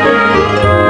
Música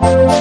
Thank